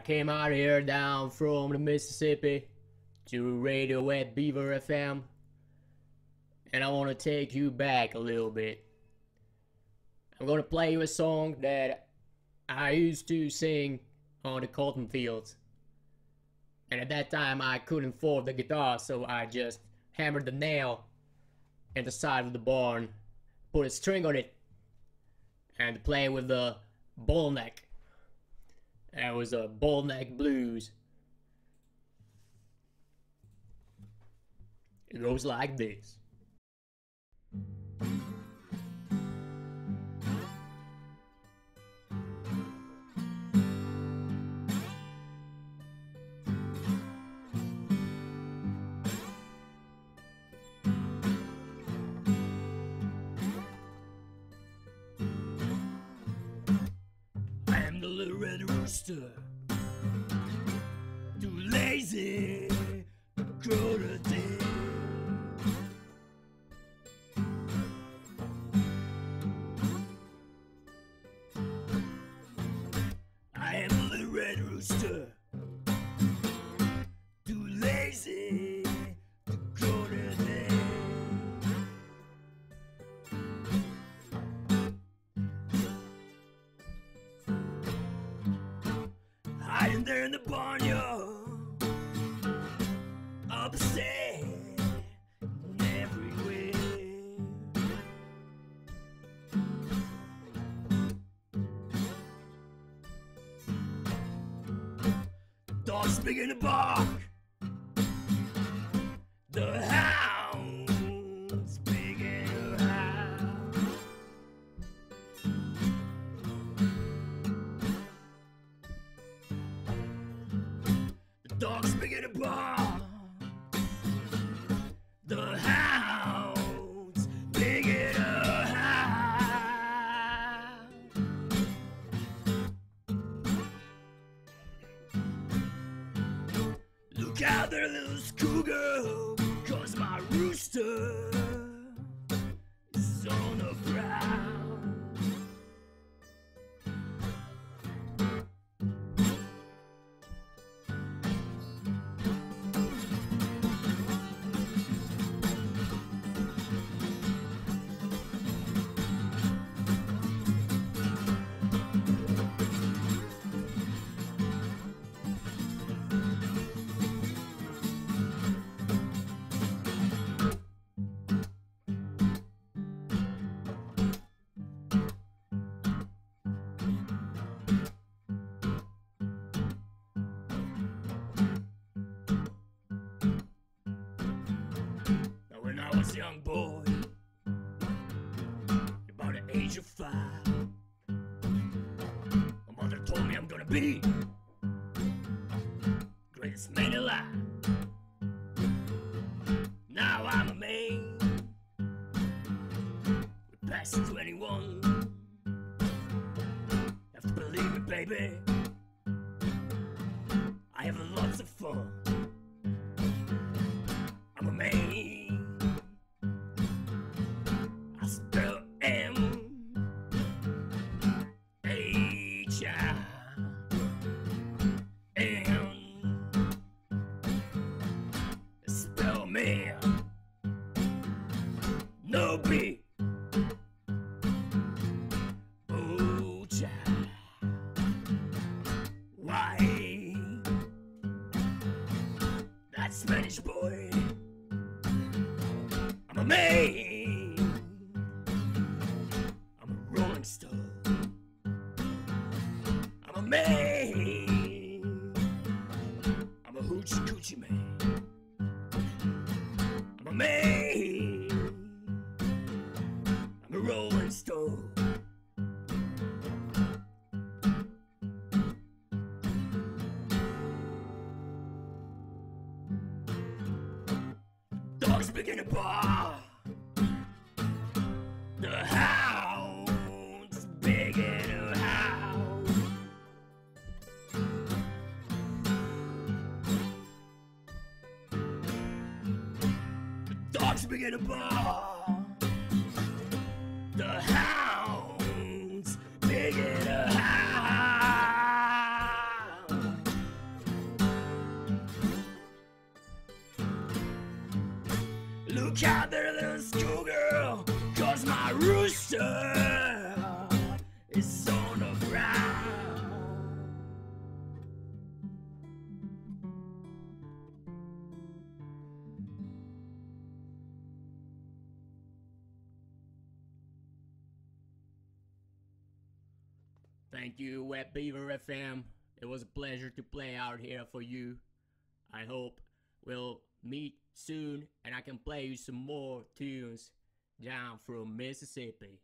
I came out here down from the Mississippi to radio Wet Beaver FM, and I want to take you back a little bit. I'm gonna play you a song that I used to sing on the cotton fields. And at that time, I couldn't afford the guitar, so I just hammered the nail in the side of the barn, put a string on it, and play with the bottleneck. That was a bottleneck blues. It goes like this. Little red rooster. Too lazy to crow today. I am the red rooster. Hiding there in the barnyard, upset everywhere. Dogs begin to bark. The hounds Dogs begin to bark. The hounds begin to howl. Look out there, little schoolgirl, cause my rooster is on the prowl. A young boy, about the age of five, my mother told me I'm gonna be greatest man alive. Now I'm a man, past 21. Have to believe it, baby. I have lots of fun. That Spanish boy. I'm a man. I'm a rolling stone. I'm a man. I'm a hoochie coochie man. Dogs begin to bark. The hounds begin to howl. The dogs begin to bark. The hounds begin to You can't better than schoolgirl, cause my rooster is on the ground. Thank you, Wet Beaver FM. It was a pleasure to play out here for you. I hope we'll meet soon and I can play you some more tunes down from Mississippi.